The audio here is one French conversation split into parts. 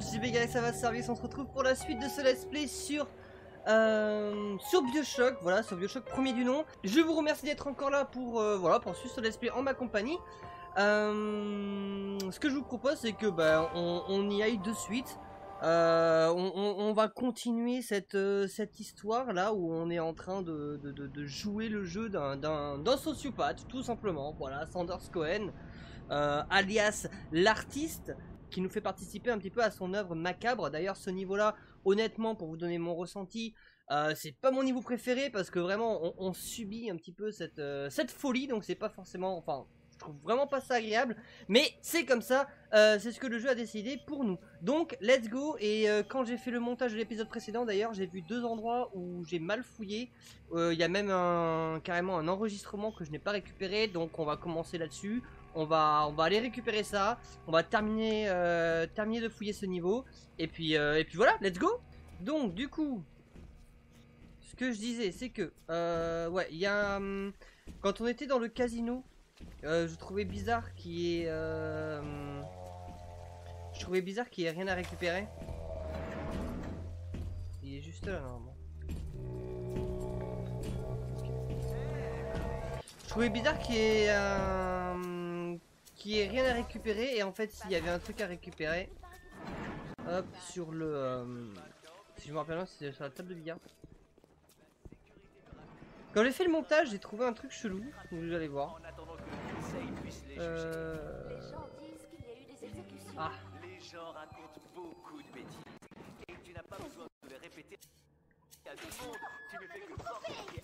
c'est Bégal, ça va se servir, on se retrouve pour la suite de ce let's play sur... Euh, sur Bioshock, voilà, sur Bioshock premier du nom. Je vous remercie d'être encore là pour, euh, voilà, suivre ce let's play en ma compagnie. Euh, ce que je vous propose, c'est que bah, on, y aille de suite. On, va continuer cette, cette histoire là où on est en train de, de- jouer le jeu d'un- sociopathe, tout simplement. Voilà, Sanders Cohen, alias l'artiste, qui nous fait participer un petit peu à son œuvre macabre. D'ailleurs, ce niveau-là, honnêtement, pour vous donner mon ressenti, euh, c'est pas mon niveau préféré parce que vraiment on, subit un petit peu cette, euh, cette folie, donc c'est pas forcément. Enfin, je trouve vraiment pas ça agréable, mais c'est comme ça, euh, c'est ce que le jeu a décidé pour nous. Donc, let's go. Et quand j'ai fait le montage de l'épisode précédent, d'ailleurs, j'ai vu deux endroits où j'ai mal fouillé. Il y a même un, carrément un enregistrement que je n'ai pas récupéré, donc on va commencer là-dessus. On va, on va aller récupérer ça. On va terminer, euh, terminer de fouiller ce niveau. Et puis, euh, et puis voilà, let's go. Donc, du coup, ce que je disais, c'est que, euh, ouais, il y a, hum, quand on était dans le casino, je trouvais bizarre qu'il y ait, je trouvais bizarre qu'il y ait rien à récupérer. Il est juste là normalement. Je trouvais bizarre qu'il y ait, qu'il y ait rien à récupérer et en fait s'il y avait un truc à récupérer, hop sur le, euh, si je me rappelle bien c'était sur la table de billard. Quand j'ai fait le montage j'ai trouvé un truc chelou, donc vous allez voir. Euh... Les gens disent qu'il y a eu des exécutions. Ah, les gens racontent beaucoup de bêtises. Et tu n'as pas besoin de les répéter à tout le monde. Tu ne fais que fortifier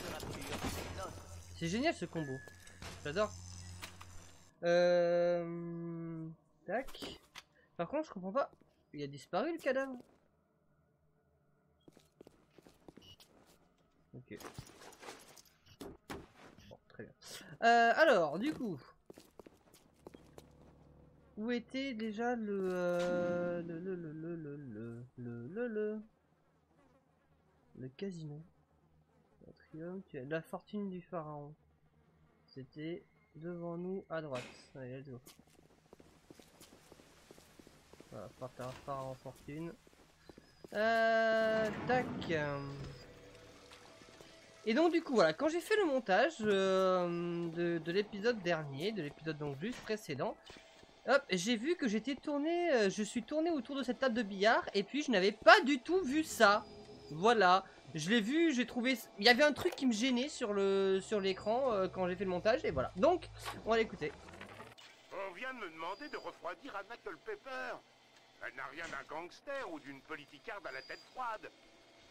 de rapture. C'est génial ce combo. J'adore. Euh... Tac. Par contre je comprends pas. Il a disparu le cadavre. Ok. Bon, très bien. Euh, alors, du coup. Où était déjà euh, le, le, le, le, le, le, le, le, le, le casino La fortune du pharaon. C'était devant nous à droite. Allez, let's go. Voilà, phara- pharaon fortune. Euh, tac. Et donc du coup voilà, quand j'ai fait le montage euh, de, de l'épisode dernier, de l'épisode donc juste précédent, hop, j'ai vu que j'étais tourné, euh, je suis tourné autour de cette table de billard et puis je n'avais pas du tout vu ça. Voilà, je l'ai vu, j'ai trouvé, il y avait un truc qui me gênait sur le sur l'écran euh, quand j'ai fait le montage et voilà. Donc on va l'écouter. On vient de me demander de refroidir Anna Culpepper. Elle n'a rien d'un gangster ou d'une politicarde à la tête froide.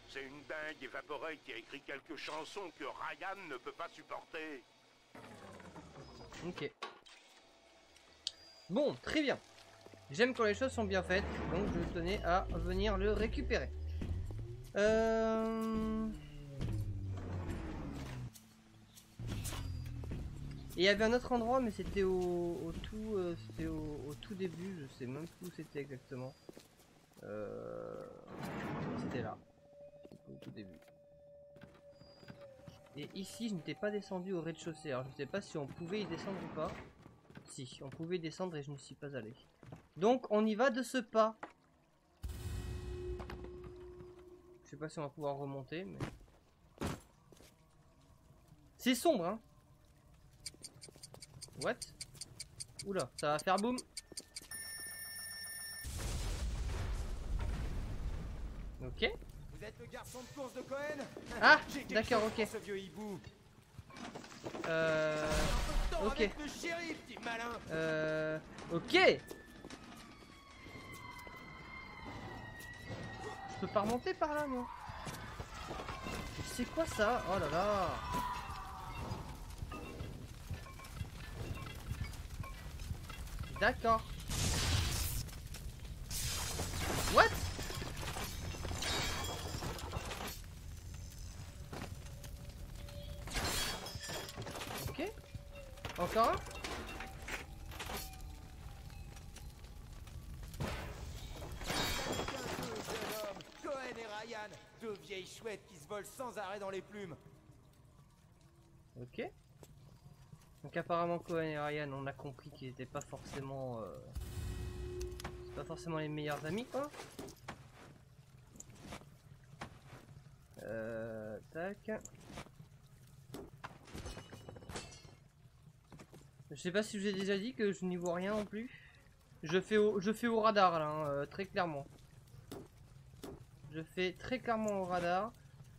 C'est une dingue évaporée qui a écrit quelques chansons que Ryan ne peut pas supporter. Ok. Bon, très bien. J'aime quand les choses sont bien faites, donc je tenais à venir le récupérer. Euh... Il y avait un autre endroit, mais c'était au, au tout, euh, c'était au, tout début. Je sais même plus où c'était exactement. Euh... C'était là, au tout début. Et ici, je n'étais pas descendu au rez-de-chaussée. Alors, je sais pas si on pouvait y descendre ou pas. Si, on pouvait descendre et je n'y suis pas allé. Donc, on y va de ce pas. Je sais pas si on va pouvoir remonter, mais... C'est sombre, hein What? Oula, ça va faire boum Ok. Vous êtes le garçon de course de Cohen? Ah, d'accord, ok. pour ce vieux hibou. Euh... Ok. Euh... Ok Je peux pas remonter par là, moi. C'est quoi ça? Oh là là. D'accord. Arrêt dans les plumes. Ok. Donc apparemment Cohen et Ryan, on a compris qu'ils n'étaient pas forcément euh, pas forcément les meilleurs amis quoi. Euh, tac. Je sais pas si je vous ai déjà dit que je n'y vois rien non plus. Je fais au, je fais au radar là, hein, euh, très clairement. Je fais très clairement au radar.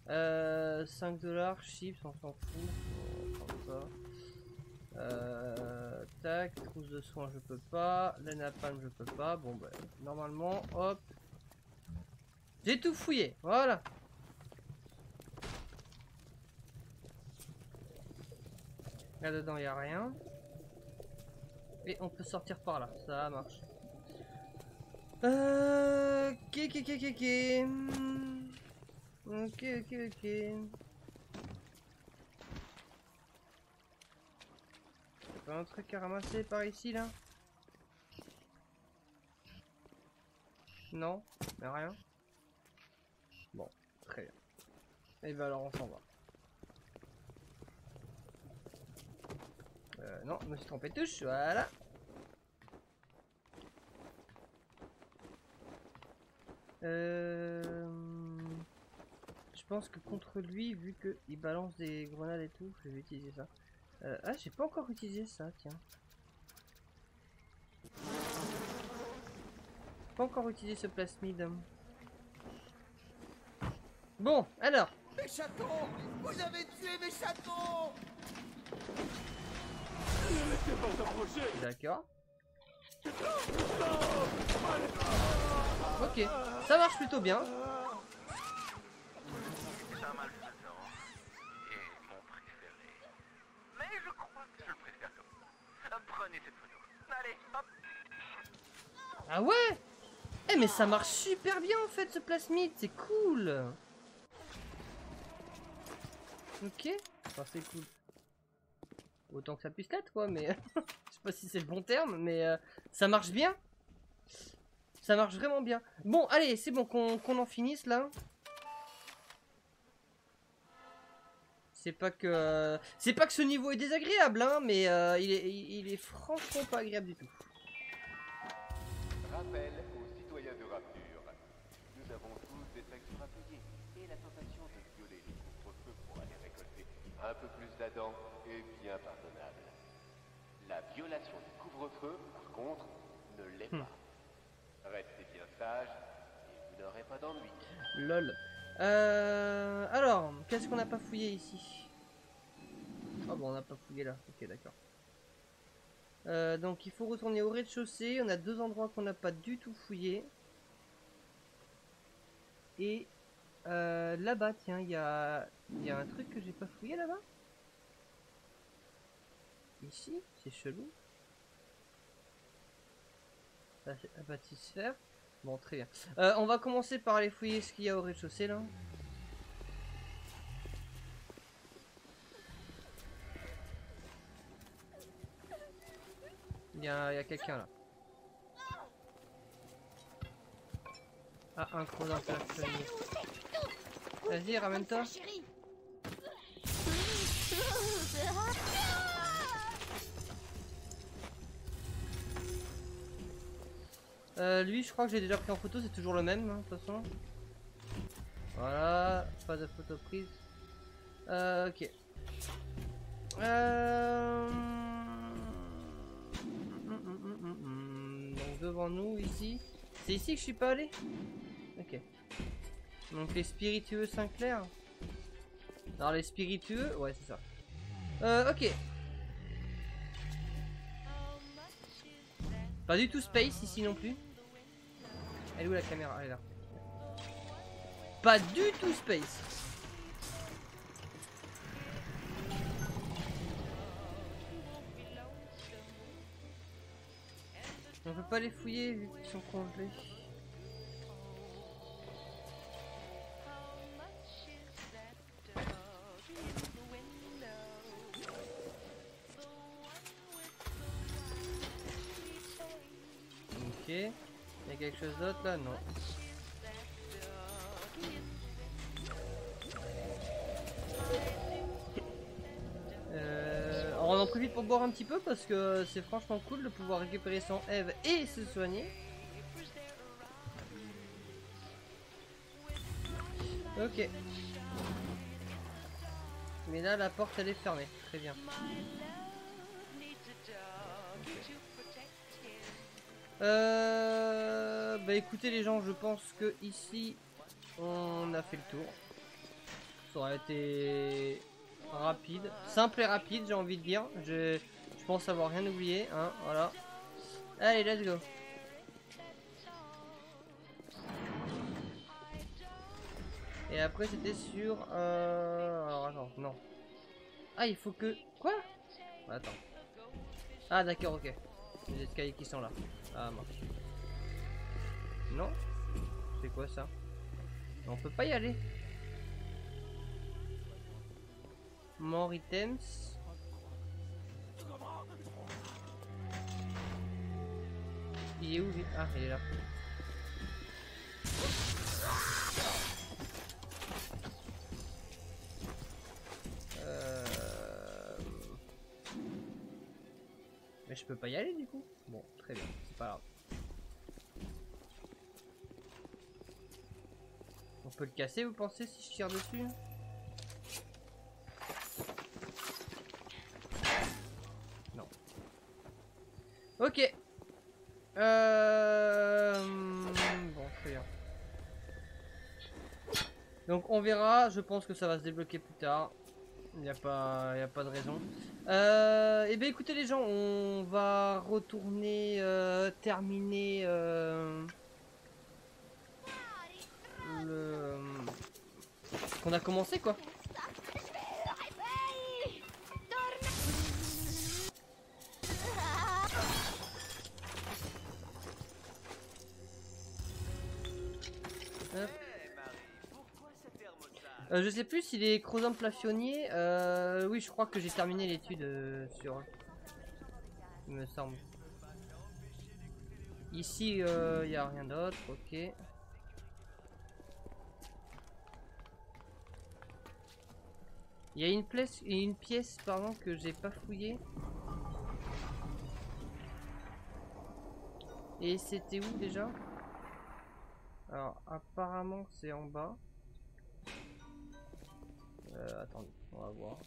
Euh, 5 dollars, chips, on s'en fout. Euh, tac, trousse de soins, je peux pas. La napalm, je peux pas. Bon, bah, normalement, hop. J'ai tout fouillé, voilà. Là-dedans, il a rien. Et on peut sortir par là, ça marche. Euh... Ok, ok, ok, ok, ok. Ok, ok, ok. Y'a pas un truc à ramasser par ici, là? Non Mais rien Bon, très bien. Et ben alors on s'en va. Euh, non, je me suis trompé de touche, voilà. Euh... Je pense que contre lui, vu qu'il balance des grenades et tout, je vais utiliser ça. Euh, ah, j'ai pas encore utilisé ça, tiens. Pas encore utilisé ce plasmide. Bon, alors. Mes chatons Vous avez tué mes chatons D'accord. Ok, ça marche plutôt bien. C'est un malfaisant. Et mon préféré. Mais je crois que je le préfère comme ça. Euh, Ah ouais? Eh mais ça marche super bien en fait ce plasmide, c'est cool Ok, enfin c'est cool. Autant que ça puisse l'être quoi, mais je sais pas si c'est le bon terme, mais euh, ça marche bien. Ça marche vraiment bien. Bon, allez, c'est bon qu'on en finisse là. C'est pas que c'est pas que ce niveau est désagréable, hein, mais euh, il, est, il est franchement pas agréable du tout. Rappel aux citoyens de Rapture. Nous avons tous des factures à payer et la tentation de violer les couvre-feux pour aller récolter un peu plus d'Adam est bien pardonnable. La violation du couvre-feu, par contre, ne l'est Hmm. pas. Restez bien sages et vous n'aurez pas d'ennui. Lol. Euh, alors, qu'est-ce qu'on n'a pas fouillé ici? Ah bon, on n'a pas fouillé là. Ok, d'accord. Euh, donc il faut retourner au rez-de-chaussée. On a deux endroits qu'on n'a pas du tout fouillé. Et euh, là-bas, tiens, il y a, y un truc que j'ai pas fouillé là-bas? Ici, c'est chelou. Un bâtisseur. Bon, très bien. Euh, on va commencer par aller fouiller ce qu'il y a au rez-de-chaussée là. Il y a, a quelqu'un là. Ah, un infirmier. Vas-y, ramène-toi. Euh, lui, je crois que j'ai déjà pris en photo, c'est toujours le même, hein, de toute façon. Voilà, pas de photo prise. Euh, ok. Euh... Donc devant nous, ici. C'est ici que je suis pas allé? Ok. Donc les spiritueux Sinclair. Alors les spiritueux, ouais c'est ça. Euh, ok. Pas du tout space ici non plus. Elle est où la caméra Elle est là. Pas du tout space. On peut pas les fouiller vu qu'ils sont congelés. chose d'autre là Non. Euh, on en profite pour boire un petit peu parce que c'est franchement cool de pouvoir récupérer son Eve et se soigner. Ok. Mais là la porte elle est fermée. Très bien. Euh, bah écoutez les gens, je pense que ici on a fait le tour. Ça aurait été rapide, simple et rapide, j'ai envie de dire. Je, pense avoir rien oublié, hein, voilà. Allez, let's go. Et après c'était sur... Euh... Alors attends, non. Ah, il faut que... Quoi? Attends. Ah d'accord, ok. Les escaliers qui sont là. Ah. Non C'est quoi ça? On peut pas y aller. More items. Il est où lui? Ah, il est là. Euh... Mais je peux pas y aller du coup Bon, très bien, c'est pas grave. On peut le casser, vous pensez, si je tire dessus Non. Ok. Euh... Bon, très bien. Donc on verra, je pense que ça va se débloquer plus tard. Il n'y a, pas- pas de raison. Euh, et bien écoutez les gens, on va retourner euh, terminer euh, le ce qu'on a commencé quoi. Euh, je sais plus si les Crozum plafonniers. Euh, oui, je crois que j'ai terminé l'étude euh, sur. Il me semble. Ici, il n'y a rien d'autre, ok. Il y a une pièce, une pièce pardon, que j'ai pas fouillée. Et c'était où déjà? Alors, apparemment, c'est en bas. Euh, attendez, on va voir.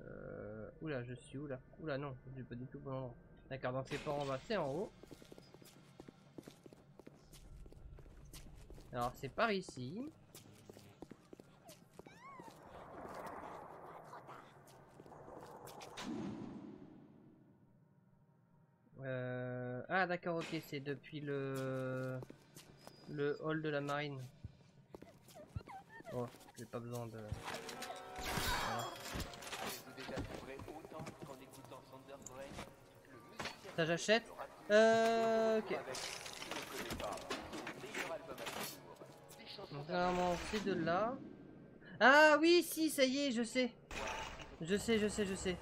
Euh, oula, je suis où là? Oula, non, je suis pas du tout bon endroit. D'accord, donc c'est pas en bas, c'est en haut. Alors, c'est par ici. Euh... Ah, d'accord, ok, c'est depuis le le hall de la marine. Oh, j'ai pas besoin de. Ça j'achète. Euh, ok. avec, si vous ne connaissez pas, son meilleur album à ce jour. C'est de là. Ah oui, si, ça y est, je sais. Je sais, je sais, je sais.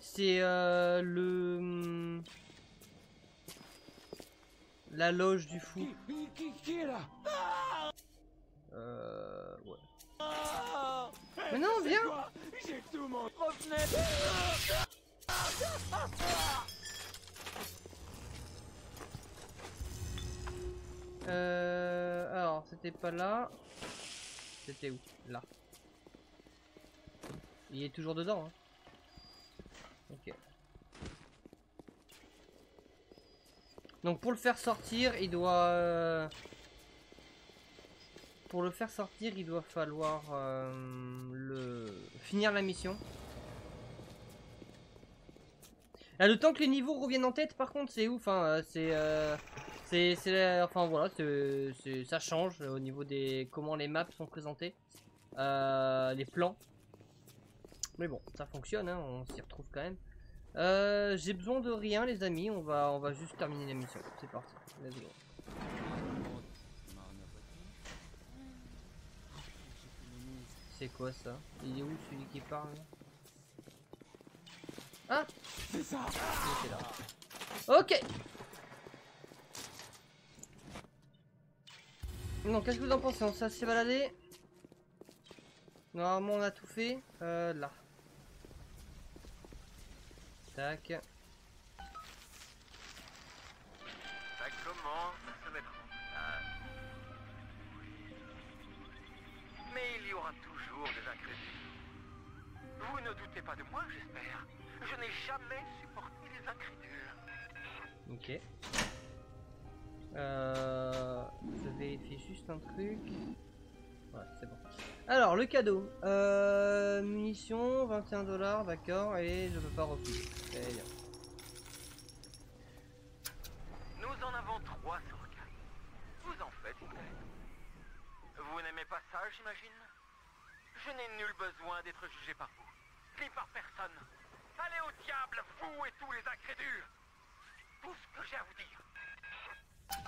C'est euh, le hum, la loge du fou. Euh, ouais. Mais non, viens. J'ai tout mon Euh, alors, c'était pas là. C'était où? Là. Il est toujours dedans. Hein. Ok. Donc pour le faire sortir, il doit... euh, Pour le faire sortir, il doit falloir euh, le finir la mission. Là, le temps que les niveaux reviennent en tête, par contre, c'est ouf. Hein. C'est... euh, c'est, enfin voilà, ça change au niveau des comment les maps sont présentées, euh, les plans. Mais bon, ça fonctionne, hein, on s'y retrouve quand même. Euh, j'ai besoin de rien, les amis. On va, on va juste terminer la mission. C'est parti. Let's go. C'est quoi ça? Il est où celui qui parle? Ah C'est ça Il était là. Ok Non, qu'est-ce que vous en pensez On s'est baladé Normalement, on a tout fait. Euh, là. Tac. commence à se mettre en place. Mais il y aura toujours des incrédules. Vous ne doutez pas de moi, j'espère. Je n'ai jamais supporté les incrédules. Ok. Euh, je vérifie juste un truc. Ouais, c'est bon. Alors, le cadeau. Euh, munitions, 21 dollars, d'accord, et je peux pas refuser. Très bien. Nous en avons trois sur. Vous en faites une. Vous n'aimez pas ça, j'imagine? Je n'ai nul besoin d'être jugé par vous, ni par personne. Allez au diable, vous et tous les incrédules Tout ce que j'ai à vous dire.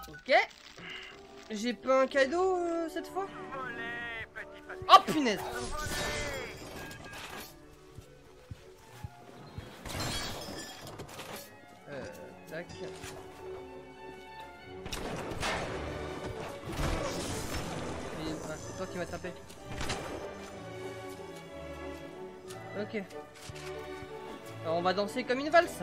Ok. J'ai pas un cadeau euh, cette fois. Oh punaise Euh, tac. Et, ah, c'est toi qui m'as tapé. Ok. Alors on va danser comme une valse.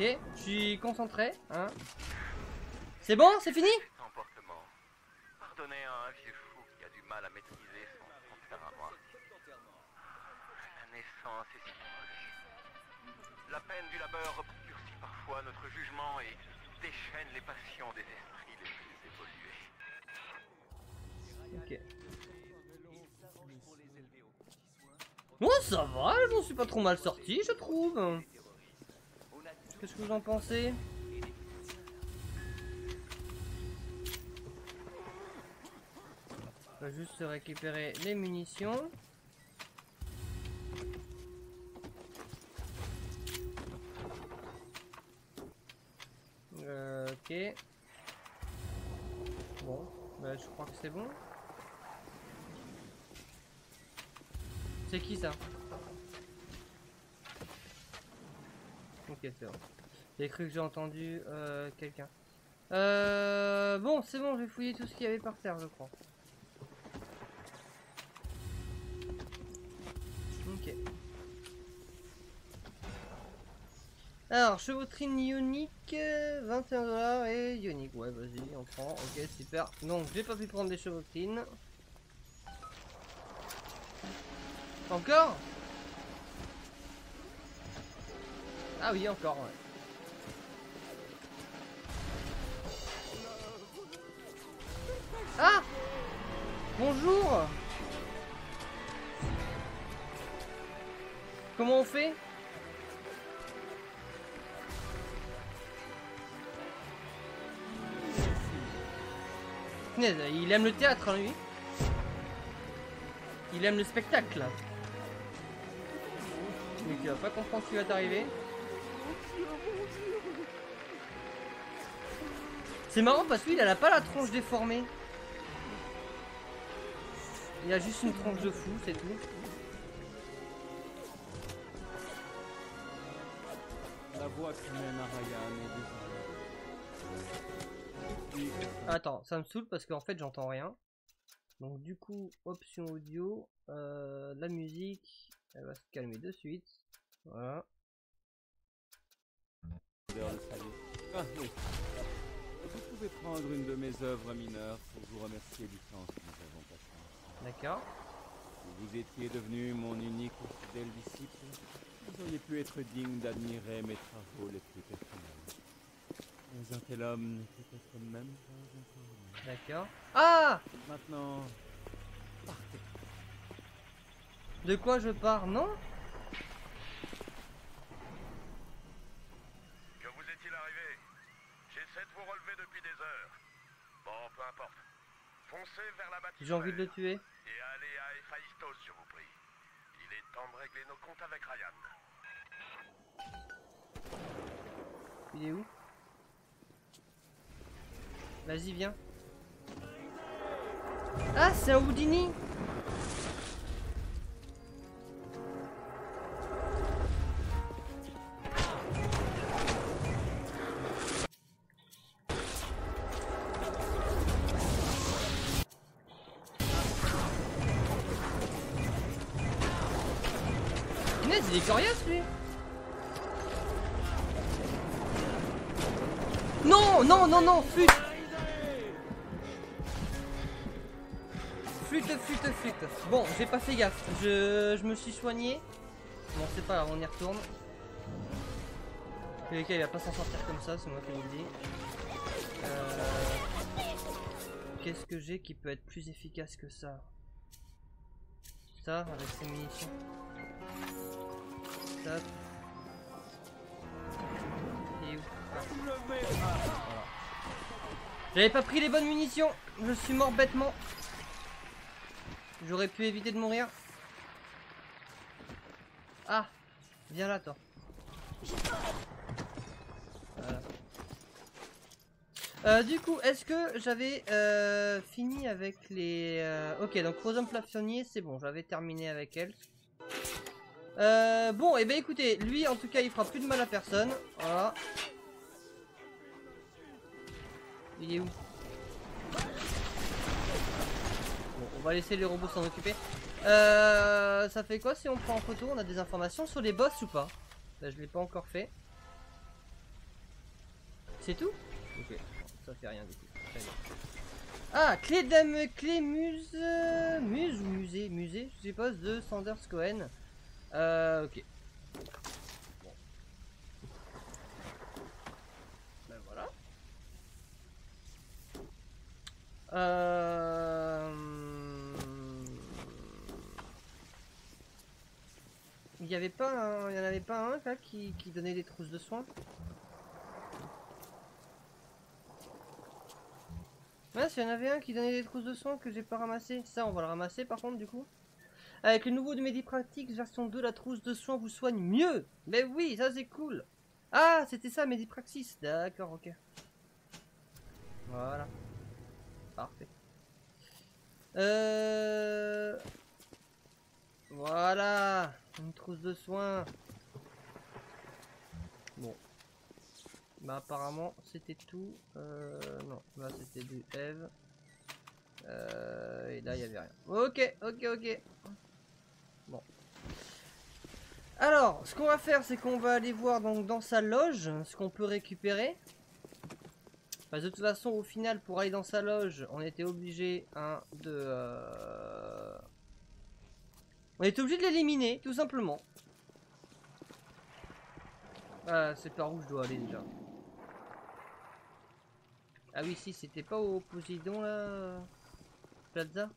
Ok, je suis concentré. Hein. C'est bon, c'est fini. Pardonnez à un vieux fou qui a du mal à maîtriser son tempérament. La naissance est si proche. La peine du labeur obscurcit parfois notre jugement et déchaîne les passions des esprits les plus évolués. Ok. Bon, ça va, je m'en suis pas trop mal sorti, je trouve. Vous en pensez juste récupérer les munitions. Ok. Bon, bah, je crois que c'est bon. C'est qui ça? Ok, c'est bon. J'ai cru que j'ai entendu euh, quelqu'un. Euh, bon, c'est bon, j'ai fouillé tout ce qu'il y avait par terre, je crois. Ok. Alors, chevautrine ionique, euh, 21 dollars et ionique. Ouais, vas-y, on prend. Ok, super. Donc, j'ai pas pu prendre des chevrotines. Encore? Ah oui, encore, ouais. Bonjour Comment on fait? Il aime le théâtre, hein, lui? Il aime le spectacle. Mais tu vas pas comprendre ce qui va t'arriver. C'est marrant parce qu'il a pas la tronche déformée. Il a juste une tronche de fou, c'est tout. La voix qui mène à Ryan. Attends, ça me saoule parce qu'en fait j'entends rien. Donc du coup, option audio, euh, la musique, elle va se calmer de suite. Voilà. Ah oui. Vous pouvez prendre une de mes œuvres mineures pour vous remercier du temps que nous avons passé. ensemble. D'accord. Si vous étiez devenu mon unique et fidèle disciple, vous auriez pu être digne d'admirer mes travaux les plus personnels. Mais un tel homme n'est peut-être même pas encore. D'accord. Ah Maintenant, partez. De quoi je pars Non? Que vous est-il arrivé? J'essaie de vous relever depuis des heures. Bon, peu importe. Foncez vers la bâtisse. J'ai envie de le tuer. Et allez à Héphaïstos, je vous prie. Il est temps de régler nos comptes avec Ryan. Il est où? Vas-y, viens. Ah, c'est un Houdini Lui Non, non, non, non, flûte Flûte, flûte, flûte. Bon, j'ai pas fait gaffe. Je, je me suis soigné. Bon, c'est pas grave, on y retourne. Le cas, il va pas s'en sortir comme ça, c'est moi qui le dis. Euh, Qu'est-ce que j'ai qui peut être plus efficace que ça? Ça, avec ces munitions. J'avais pas pris les bonnes munitions. Je suis mort bêtement. J'aurais pu éviter de mourir. Ah Viens là, toi. Euh, du coup, est-ce que j'avais euh, fini avec les... euh, Ok, donc Rosom Plafionnier, c'est bon, j'avais terminé avec elle. Euh, bon, et ben écoutez, lui en tout cas il fera plus de mal à personne. Voilà. Il est où Bon, on va laisser les robots s'en occuper. Euh, ça fait quoi si on prend en photo On a des informations sur les boss ou pas Là, je l'ai pas encore fait. C'est tout Ok, ça fait rien du coup. Ah, clé d'âme, clé muse, muse ou musée, musée, je suppose, de Sanders Cohen. Euh, ok. Bon. Ben voilà. Euh... Il y avait pas. Il y en avait pas un là qui, qui donnait des trousses de soins Ouais, s'il y en avait un qui donnait des trousses de soins que j'ai pas ramassé. Ça, on va le ramasser par contre du coup. Avec le nouveau de Medipraxis version 2, la trousse de soins vous soigne mieux. Mais oui, ça c'est cool. Ah, c'était ça Medipraxis. D'accord, ok. Voilà. Parfait. Euh... Voilà. Une trousse de soins. Bon. Bah apparemment c'était tout. Euh, non, là c'était du Eve. Euh, et là il y avait rien. Ok, ok, ok. Alors, ce qu'on va faire, c'est qu'on va aller voir donc dans sa loge ce qu'on peut récupérer. De toute façon, au final, pour aller dans sa loge, on était obligé de. euh, On était obligé de l'éliminer, tout simplement. Ah, c'est par où je dois aller déjà? Ah oui, si, c'était pas au Poséidon là. Plaza?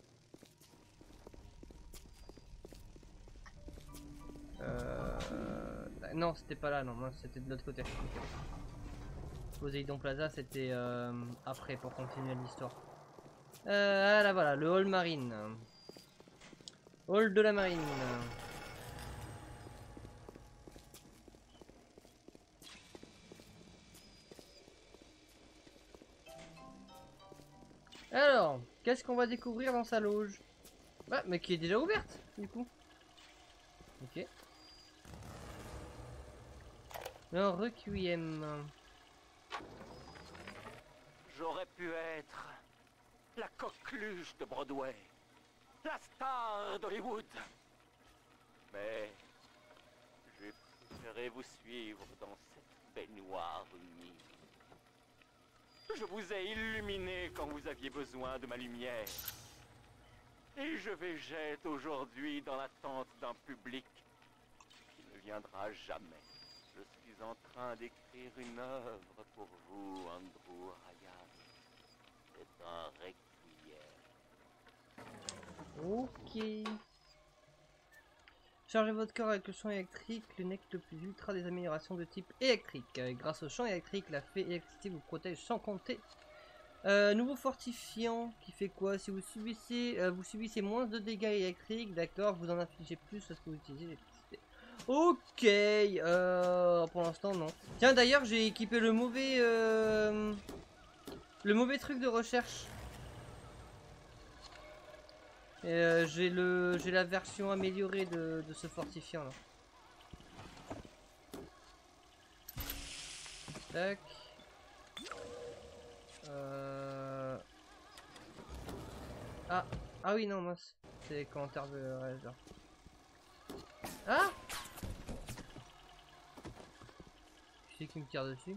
Euh... Non, c'était pas là, non, c'était de l'autre côté. Poséidon Plaza, c'était euh, après pour continuer l'histoire. Euh, ah là voilà, le hall marine. Hall de la marine. Alors, qu'est-ce qu'on va découvrir dans sa loge? Ah, mais qui est déjà ouverte, du coup. Ok. Le requiem. J'aurais pu être la coqueluche de Broadway, la star d'Hollywood. Mais j'ai préféré vous suivre dans cette baignoire humide. Je vous ai illuminé quand vous aviez besoin de ma lumière. Et je vais jeter aujourd'hui dans l'attente d'un public qui ne viendra jamais. Je suis en train d'écrire une œuvre pour vous, Andrew Ryan. C'est un requiem. Ok. Chargez votre corps avec le champ électrique, le nec le plus ultra des améliorations de type électrique. Euh, Grâce au champ électrique, la fée électricité vous protège sans compter. Euh, nouveau fortifiant qui fait quoi? Si vous subissez, euh, vous subissez moins de dégâts électriques, d'accord, vous en infligez plus parce que vous utilisez. Ok, euh, pour l'instant non. Tiens d'ailleurs j'ai équipé le mauvais euh, le mauvais truc de recherche. Euh, j'ai le j'ai la version améliorée de, de ce fortifiant là. Tac. Euh... Ah ah oui non mince c'est commentaire de. Ah Qui c'est qui me tire dessus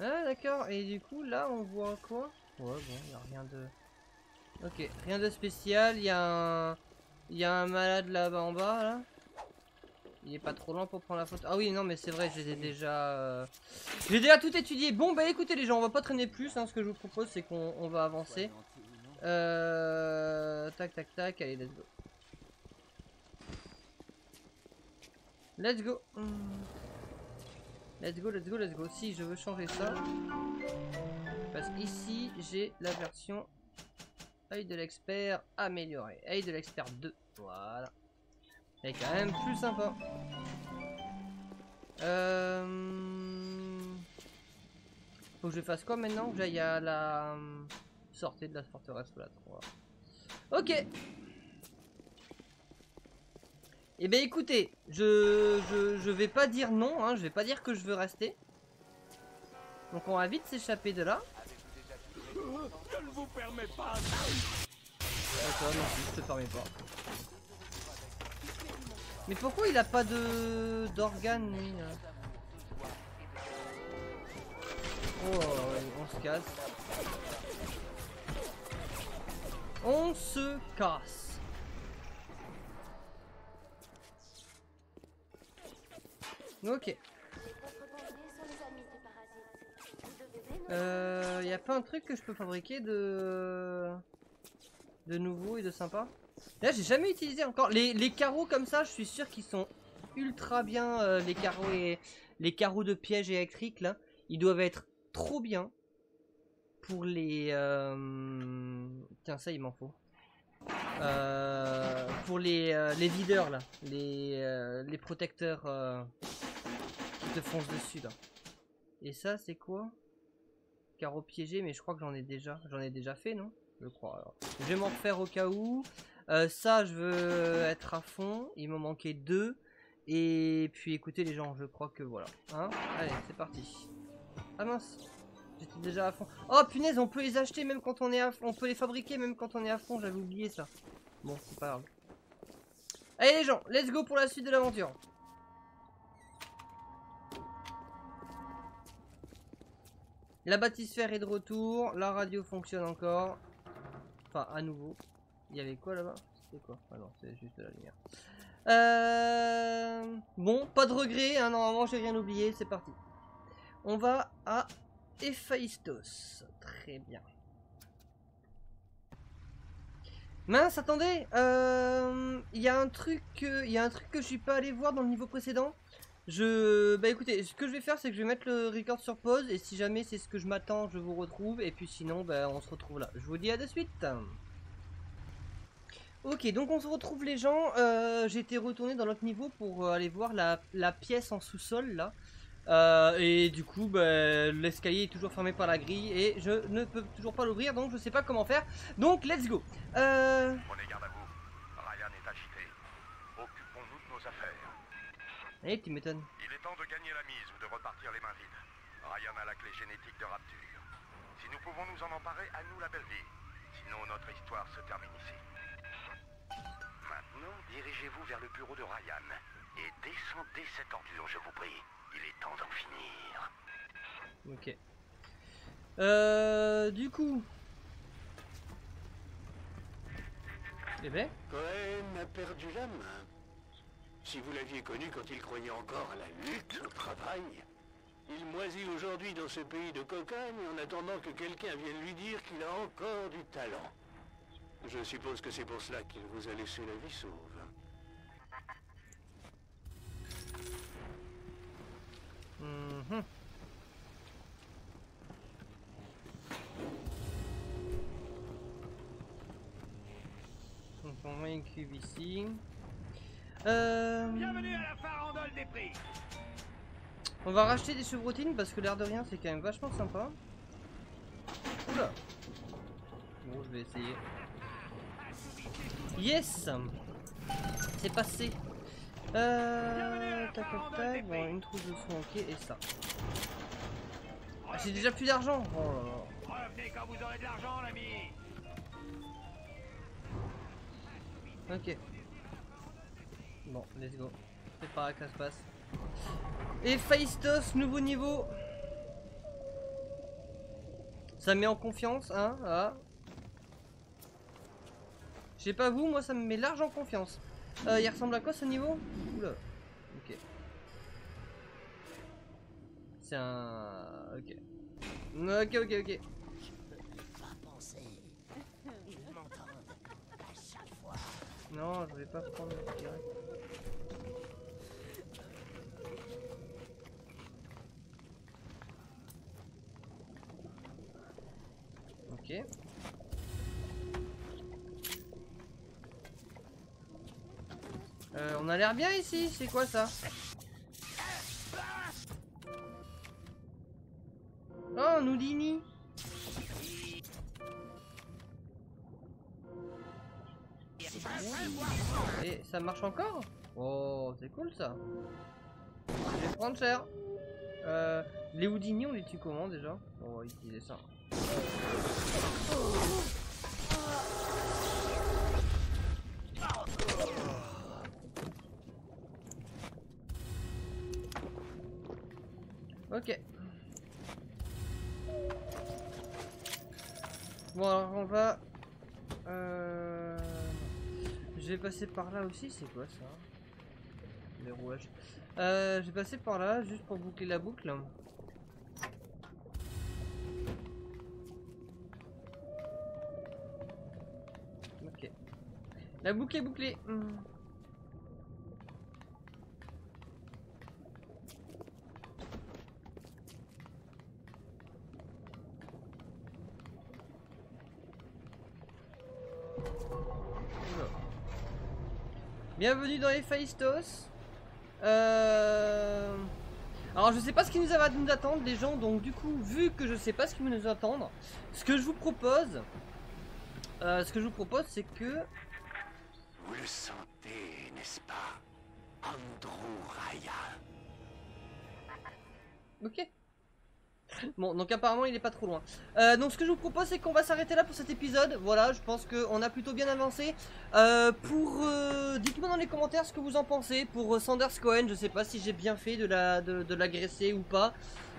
Ah d'accord, et du coup là on voit quoi? Ouais bon, y a rien de... Ok, rien de spécial, il y a un... Il y a un malade là-bas en bas là. Il est pas trop loin pour prendre la photo. Ah oui non mais c'est vrai, je déjà... euh, J'ai déjà tout étudié. Bon bah écoutez les gens, on va pas traîner plus, hein. ce que je vous propose c'est qu'on on va avancer. Euh... Tac tac tac, allez let's go. Let's go. Let's go, let's go, let's go. Si je veux changer ça. Parce qu'ici j'ai la version œil de l'expert améliorée. œil de l'expert 2. Voilà. C'est quand même plus sympa. Euh... Faut que je fasse quoi maintenant? Que j'aille à la hum, sortie de la forteresse là. Voilà. Ok. Eh ben écoutez, je, je, je vais pas dire non, hein, je vais pas dire que je veux rester. Donc on va vite s'échapper de là. Je ne vous permets pas D'accord, non je te permets pas. Mais pourquoi il a pas de d'organes Oh, on se casse. On se casse. Ok. Les contrebandiers sont les amis du parasite. Vous devez dénoncer Euh, y a pas un truc que je peux fabriquer de de nouveau et de sympa? Là, j'ai jamais utilisé encore les, les carreaux comme ça. Je suis sûr qu'ils sont ultra bien. euh, les carreaux et les carreaux de piège électrique là, ils doivent être trop bien pour les. euh, Tiens, ça il m'en faut. Euh, pour les, les videurs là, les, les protecteurs te foncent dessus là. Et ça, c'est quoi? Carreau piégé, mais je crois que j'en ai déjà. J'en ai déjà fait, non? Je crois. alors. Je vais m'en refaire au cas où. Euh, ça, je veux être à fond. Il m'en manquait deux. Et puis, écoutez, les gens, je crois que voilà. Hein Allez, c'est parti. Ah mince J'étais déjà à fond. Oh punaise, on peut les acheter même quand on est à fond. On peut les fabriquer même quand on est à fond. J'avais oublié ça. Bon, c'est pas grave. Allez les gens, let's go pour la suite de l'aventure. La bâtisphère est de retour, la radio fonctionne encore. Enfin, à nouveau. Il y avait quoi là-bas? C'était quoi? Ah non, c'est juste de la lumière. Euh... Bon, pas de regret, hein, normalement j'ai rien oublié, c'est parti. On va à Héphaïstos. Très bien. Mince, attendez, euh, il y a un truc, y a un truc que je suis pas allé voir dans le niveau précédent. Je, bah écoutez, ce que je vais faire, c'est que je vais mettre le record sur pause et si jamais c'est ce que je m'attends, je vous retrouve et puis sinon, bah on se retrouve là. Je vous dis à de suite. Ok, donc on se retrouve les gens. Euh, été retourné dans l'autre niveau pour euh, aller voir la, la pièce en sous-sol là. Euh, et du coup, bah, l'escalier est toujours fermé par la grille et je ne peux toujours pas l'ouvrir, donc je sais pas comment faire. Donc let's go. Prenez garde à vous. Ryan est agité. Occupons-nous de nos affaires. Eh, tu m'étonnes. Il est temps de gagner la mise ou de repartir les mains vides. Ryan a la clé génétique de Rapture. Si nous pouvons nous en emparer, à nous la belle vie. Sinon, notre histoire se termine ici. Maintenant, dirigez-vous vers le bureau de Ryan. Et descendez cette ordure, je vous prie. Il est temps d'en finir. Ok. Euh, du coup. Eh ben, Cohen a perdu la main. Si vous l'aviez connu quand il croyait encore à la lutte, au travail, il moisit aujourd'hui dans ce pays de cocagne en attendant que quelqu'un vienne lui dire qu'il a encore du talent. Je suppose que c'est pour cela qu'il vous a laissé la vie sauve. on envoyer une cube ici. Euh, Bienvenue à la farandole des prix on va racheter des chevrotines parce que l'air de rien c'est quand même vachement sympa. Oula. Bon, je vais essayer. Yes C'est passé. Euh... Tac tac tac. Bon, une trousse de soins, ok. Et ça. Ah, J'ai déjà plus d'argent. Oh là là. Revenez quand vous aurez de l'argent, l'ami Ok. Bon, let's go. C'est par là que ça se passe. Et Faistos, nouveau niveau. Ça me met en confiance, hein ah. Je sais pas vous, moi ça me met large en confiance. Euh, il ressemble à quoi ce niveau? Oula. Ok. C'est un... Ok. Ok, ok, ok. Non, je vais pas prendre direct. Euh, on a l'air bien ici, c'est quoi ça Oh, un Houdini Et ça marche encore Oh, c'est cool ça. Je vais prendre cher. Les Houdini, on les tue comment déjà On va utiliser ça. Ok. Bon alors on va... Euh... Je vais passer par là aussi, c'est quoi ça? Les rouages. Euh, je vais passer par là juste pour boucler la boucle. La boucle est bouclée. Hmm. Bienvenue dans Héphaïstos. Euh... Alors je sais pas ce qui nous va nous attendre les gens, donc du coup, vu que je sais pas ce qui va nous attendre, ce que je vous propose, euh, ce que je vous propose, c'est que Vous le sentez, n'est-ce pas Andrew Ryan. Ok. Bon, donc apparemment il est pas trop loin. Euh, donc ce que je vous propose c'est qu'on va s'arrêter là pour cet épisode. Voilà, je pense qu'on a plutôt bien avancé. Euh, pour, euh, dites-moi dans les commentaires ce que vous en pensez. Pour Sanders Cohen, je sais pas si j'ai bien fait de l'agresser ou pas.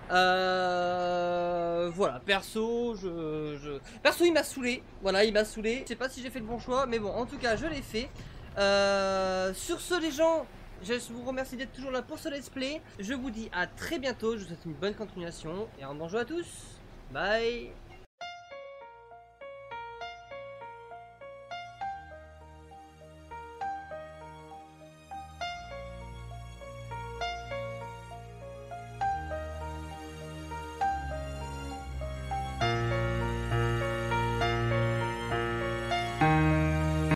Euh, voilà, perso, je, perso il m'a saoulé. Voilà, il m'a saoulé. Je sais pas si j'ai fait le bon choix, mais bon, en tout cas je l'ai fait. Euh, sur ce les gens, je vous remercie d'être toujours là pour ce let's play. Je vous dis à très bientôt. Je vous souhaite une bonne continuation et un bon jeu à tous. Bye